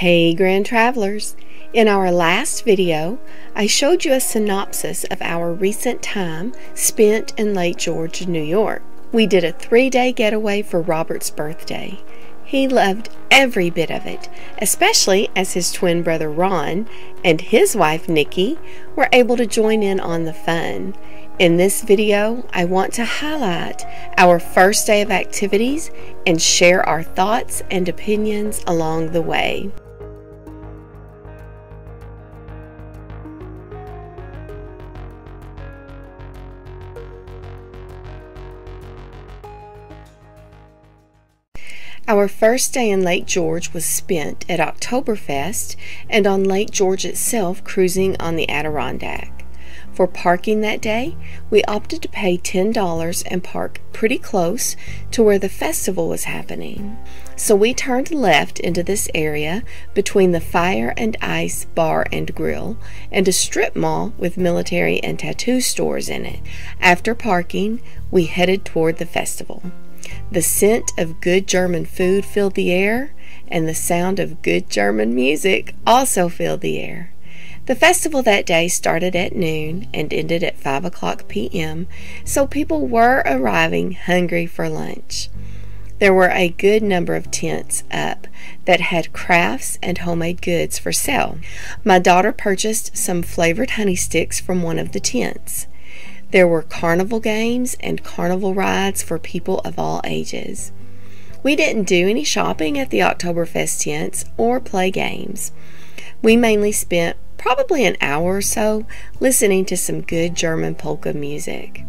Hey Grand Travelers! In our last video, I showed you a synopsis of our recent time spent in Lake George, New York. We did a three-day getaway for Robert's birthday. He loved every bit of it, especially as his twin brother Ron and his wife Nikki were able to join in on the fun. In this video, I want to highlight our first day of activities and share our thoughts and opinions along the way. Our first day in Lake George was spent at Oktoberfest and on Lake George itself cruising on the Adirondac. For parking that day, we opted to pay $10 and park pretty close to where the festival was happening. So we turned left into this area between the Fire and Ice Bar and Grill and a strip mall with military and tattoo stores in it. After parking, we headed toward the festival. The scent of good German food filled the air, and the sound of good German music also filled the air. The festival that day started at noon and ended at 5 o'clock p.m., so people were arriving hungry for lunch. There were a good number of tents up that had crafts and homemade goods for sale. My daughter purchased some flavored honey sticks from one of the tents. There were carnival games and carnival rides for people of all ages. We didn't do any shopping at the Oktoberfest tents or play games. We mainly spent probably an hour or so listening to some good German polka music.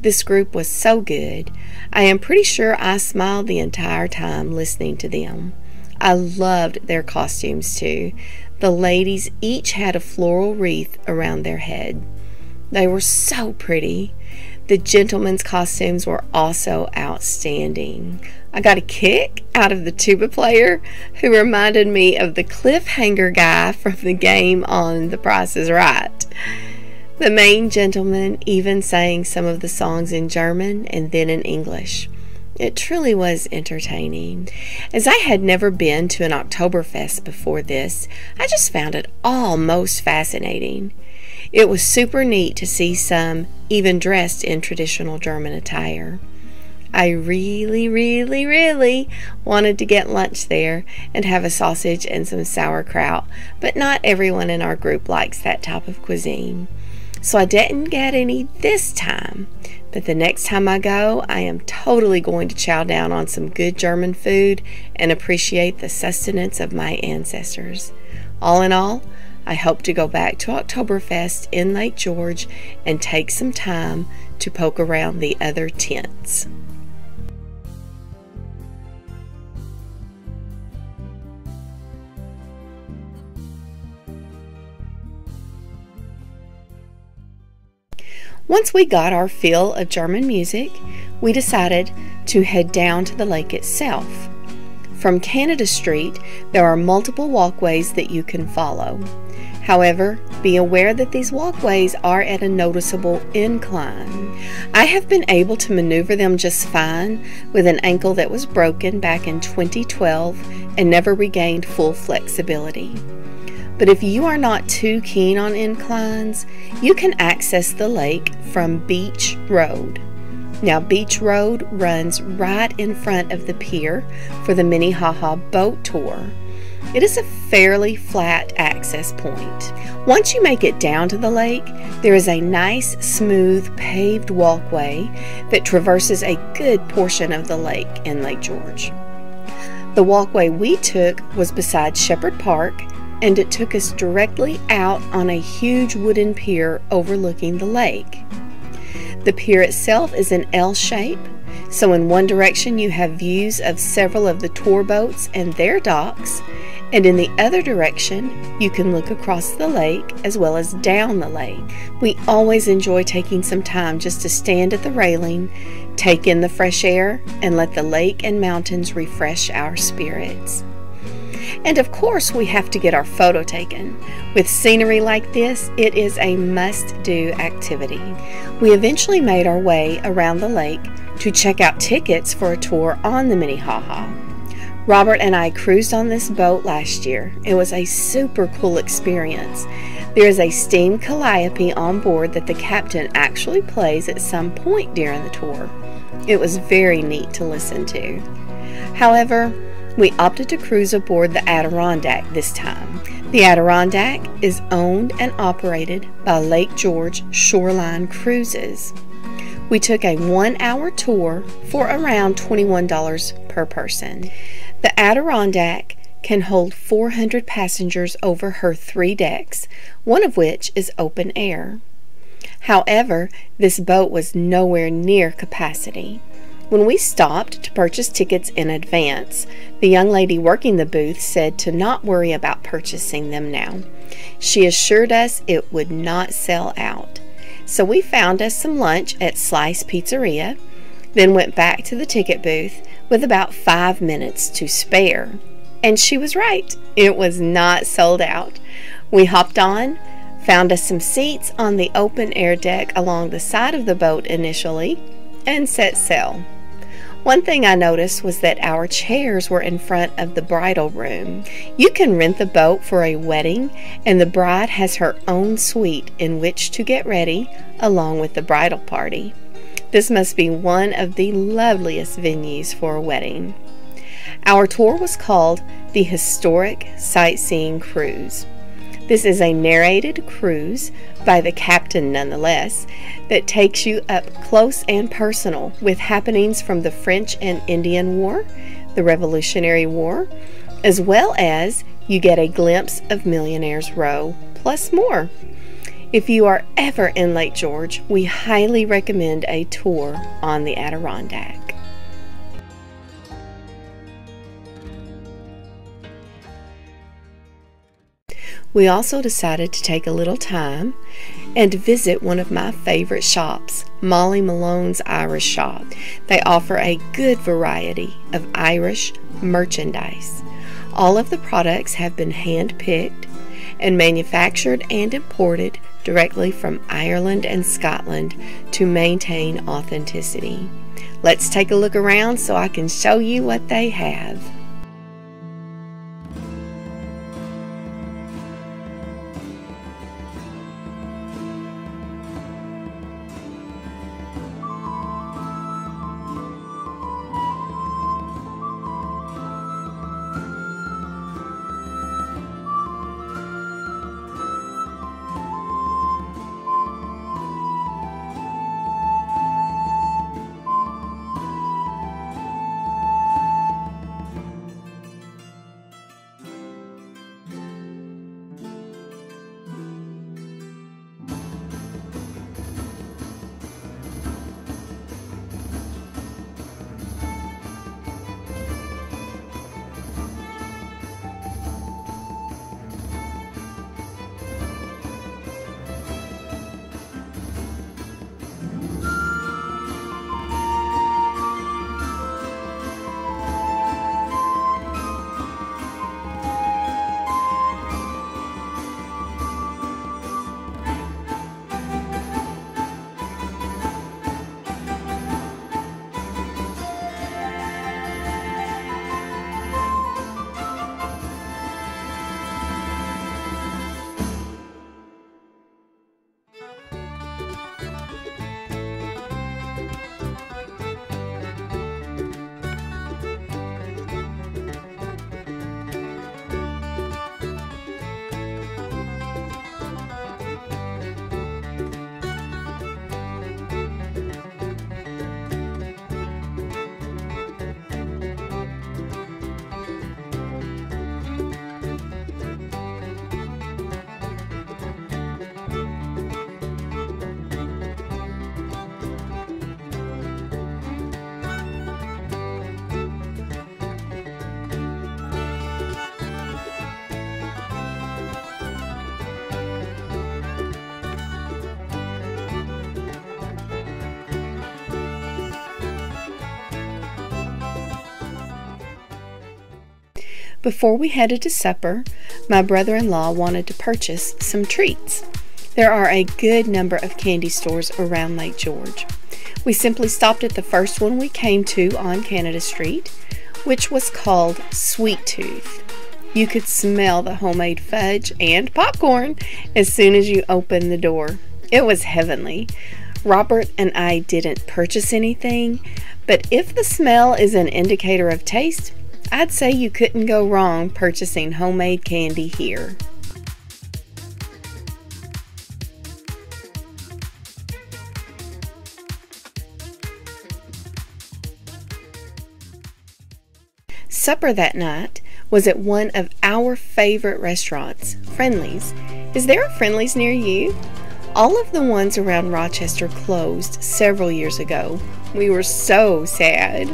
This group was so good, I am pretty sure I smiled the entire time listening to them. I loved their costumes too. The ladies each had a floral wreath around their head. They were so pretty. The gentlemen's costumes were also outstanding. I got a kick out of the tuba player who reminded me of the cliffhanger guy from the game on The Price is Right. The main gentleman even sang some of the songs in German and then in English. It truly was entertaining. As I had never been to an Oktoberfest before this, I just found it all most fascinating. It was super neat to see some even dressed in traditional German attire. I really, really, really wanted to get lunch there and have a sausage and some sauerkraut, but not everyone in our group likes that type of cuisine. So I didn't get any this time. But the next time I go, I am totally going to chow down on some good German food and appreciate the sustenance of my ancestors. All in all, I hope to go back to Oktoberfest in Lake George and take some time to poke around the other tents. Once we got our fill of German music, we decided to head down to the lake itself. From Canada Street, there are multiple walkways that you can follow. However, be aware that these walkways are at a noticeable incline. I have been able to maneuver them just fine with an ankle that was broken back in 2012 and never regained full flexibility. But if you are not too keen on inclines, you can access the lake from Beach Road. Now, Beach Road runs right in front of the pier for the Minnehaha boat tour. It is a fairly flat access point. Once you make it down to the lake, there is a nice, smooth, paved walkway that traverses a good portion of the lake in Lake George. The walkway we took was beside Shepard Park, and it took us directly out on a huge wooden pier overlooking the lake. The pier itself is an L shape, so in one direction you have views of several of the tour boats and their docks, and in the other direction, you can look across the lake as well as down the lake. We always enjoy taking some time just to stand at the railing, take in the fresh air, and let the lake and mountains refresh our spirits. And of course, we have to get our photo taken. With scenery like this, it is a must do activity. We eventually made our way around the lake to check out tickets for a tour on the Minnehaha. Robert and I cruised on this boat last year. It was a super cool experience. There is a steam calliope on board that the captain actually plays at some point during the tour. It was very neat to listen to. However, we opted to cruise aboard the Adirondac this time. The Adirondac is owned and operated by Lake George Shoreline Cruises. We took a one hour tour for around $21 per person. The Adirondac can hold 400 passengers over her three decks, one of which is open air. However, this boat was nowhere near capacity. When we stopped to purchase tickets in advance, the young lady working the booth said to not worry about purchasing them now. She assured us it would not sell out. So we found us some lunch at Slice Pizzeria, then went back to the ticket booth with about five minutes to spare. And she was right. It was not sold out. We hopped on, found us some seats on the open air deck along the side of the boat initially, and set sail. One thing I noticed was that our chairs were in front of the bridal room. You can rent the boat for a wedding, and the bride has her own suite in which to get ready along with the bridal party. This must be one of the loveliest venues for a wedding. Our tour was called the Historic Sightseeing Cruise. This is a narrated cruise by the captain, nonetheless, that takes you up close and personal with happenings from the French and Indian War, the Revolutionary War, as well as you get a glimpse of Millionaire's Row, plus more. If you are ever in Lake George, we highly recommend a tour on the Adirondac. We also decided to take a little time and visit one of my favorite shops, Molly Malone's Irish Shop. They offer a good variety of Irish merchandise. All of the products have been hand picked and manufactured and imported directly from Ireland and Scotland to maintain authenticity. Let's take a look around so I can show you what they have. Before we headed to supper, my brother in law wanted to purchase some treats. There are a good number of candy stores around Lake George. We simply stopped at the first one we came to on Canada Street. which was called Sweet Tooth. You could smell the homemade fudge and popcorn as soon as you opened the door. It was heavenly. Robert and I didn't purchase anything, but if the smell is an indicator of taste, I'd say you couldn't go wrong purchasing homemade candy here. Supper that night was at one of our favorite restaurants, Friendly's. Is there a Friendly's near you? All of the ones around Rochester closed several years ago. We were so sad.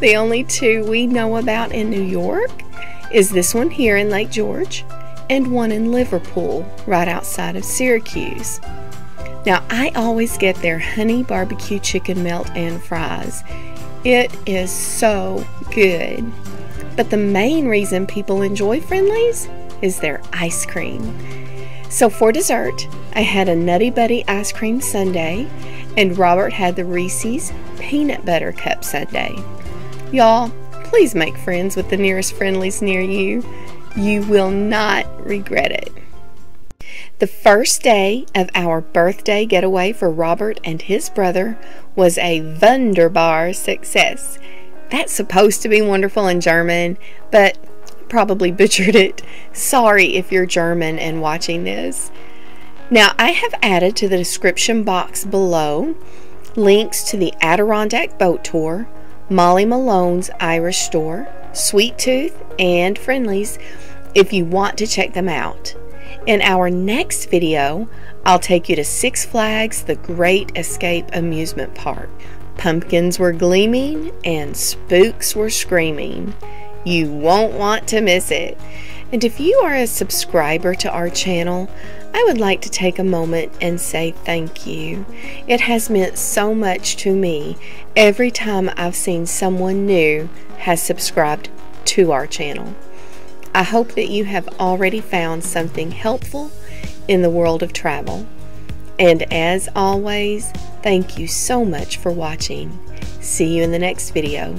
The only two we know about in New York is this one here in Lake George and one in Liverpool, right outside of Syracuse. Now, I always get their honey barbecue chicken melt and fries. It is so good. But the main reason people enjoy Friendly's is their ice cream. So for dessert, I had a Nutty Buddy ice cream sundae, and Robert had the Reese's peanut butter cup sundae. Y'all, please make friends with the nearest friendlies near you. You will not regret it. The first day of our birthday getaway for Robert and his brother was a wunderbar success. That's supposed to be wonderful in German, but probably butchered it. Sorry if you're German and watching this. Now, I have added to the description box below links to the Adirondac Boat Tour, Molly Malone's Irish Store, Sweet Tooth, and Friendly's if you want to check them out. In our next video, I'll take you to Six Flags The Great Escape Amusement Park. Pumpkins were gleaming and spooks were screaming. You won't want to miss it. And if you are a subscriber to our channel, I would like to take a moment and say thank you. It has meant so much to me every time I've seen someone new has subscribed to our channel. I hope that you have already found something helpful in the world of travel. And as always, thank you so much for watching. See you in the next video.